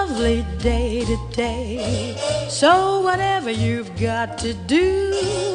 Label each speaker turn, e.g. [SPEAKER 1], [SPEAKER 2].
[SPEAKER 1] Lovely day today. So whatever you've got to do,